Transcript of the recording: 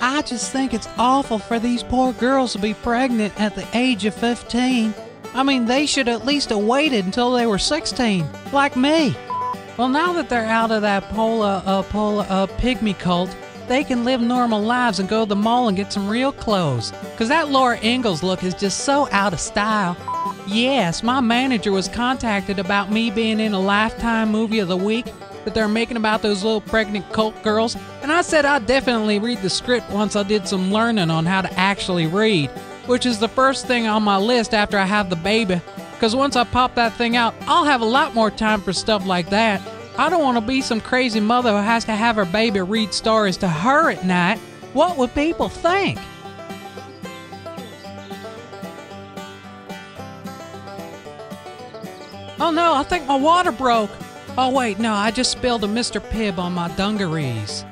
I just think it's awful for these poor girls to be pregnant at the age of 15. I mean, they should at least have waited until they were 16, like me. Well, now that they're out of that pola, uh, pola, uh, pygmy cult, they can live normal lives and go to the mall and get some real clothes. Cause that Laura Ingalls look is just so out of style. Yes, my manager was contacted about me being in a Lifetime movie of the week that they're making about those little pregnant cult girls, and I said I'd definitely read the script once I did some learning on how to actually read, which is the first thing on my list after I have the baby. Because once I pop that thing out, I'll have a lot more time for stuff like that. I don't want to be some crazy mother who has to have her baby read stories to her at night. What would people think? Oh no, I think my water broke. Oh wait, no, I just spilled a Mr. Pibb on my dungarees.